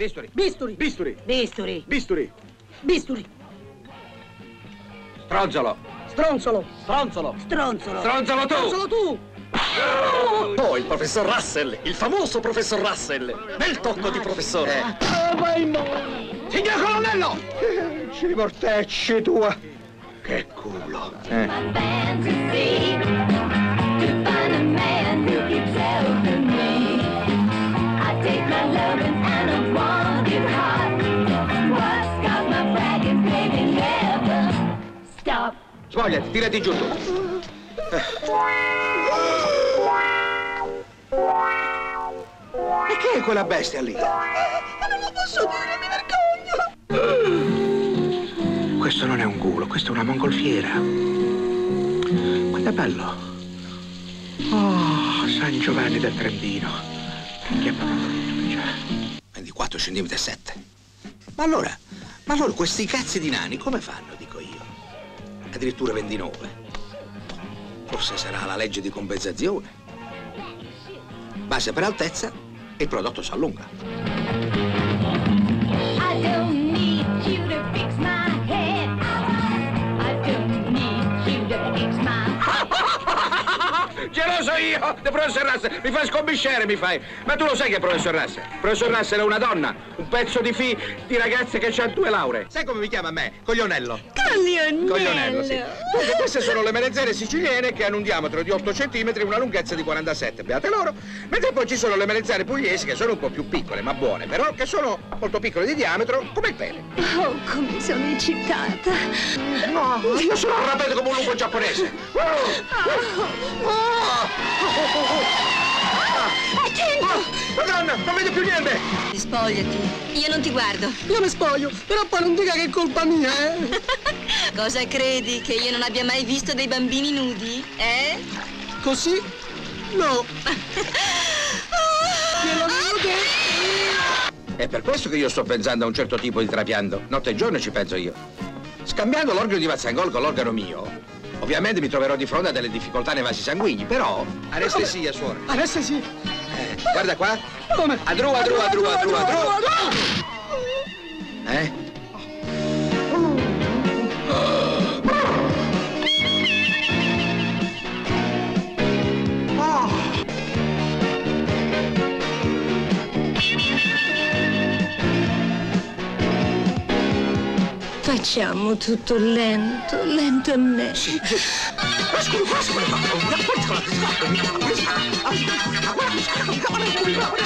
Bisturi. Bisturi. Bisturi. Bisturi. Bisturi. Bisturi. Stronzolo. Stronzolo. Stronzolo. Stronzolo. Stronzolo tu. Stronzolo tu. Oh, il professor Russell, il famoso professor Russell. Bel tocco di professore. Signor colonnello! Ci riportecci tua. Che culo. Eh. Svogliati, tirati giù tu. E che è quella bestia lì? Questo non è un culo, questo è una mongolfiera. Quanto è bello. Oh, San Giovanni del Trentino. Che bello che c'è. 24 cm e 7. Ma allora, ma allora questi cazzi di nani come fanno? Addirittura 29. Forse sarà la legge di compensazione. Base per altezza e il prodotto si allunga. Geloso io, del professor Russell. Mi fai scommisciare, mi fai. Ma tu lo sai che è professor Russell? Professor Russell è una donna, un pezzo di fi di ragazza che ha due lauree. Sai come mi chiama me? Coglionello. Coglionello. Coglionello, sì. Dunque, queste sono le menezzere siciliane che hanno un diametro di 8 cm e una lunghezza di 47, beate loro. Mentre poi ci sono le menezzere pugliesi che sono un po' più piccole, ma buone, però che sono molto piccole di diametro, come il pene. Oh, come sono eccitata. No, io sono arrabbiato come un lupo giapponese. Attento! Madonna, non vedo più niente! Spogliati. Io non ti guardo. Io mi spoglio, però poi non dica che è colpa mia, eh. Cosa credi? Che io non abbia mai visto dei bambini nudi? Eh? Così? No. Glielo avevo detto. È per questo che io sto pensando a un certo tipo di trapianto. Notte e giorno ci penso io. Scambiando l'organo di Mazzangol con l'organo mio, ovviamente mi troverò di fronte a delle difficoltà nei vasi sanguigni, però... Anestesia, suora. Sì. Eh, guarda qua. Come? Adru, adru, adru, adru, adru. Eh? Facciamo tutto lento, lentamente. E voilà.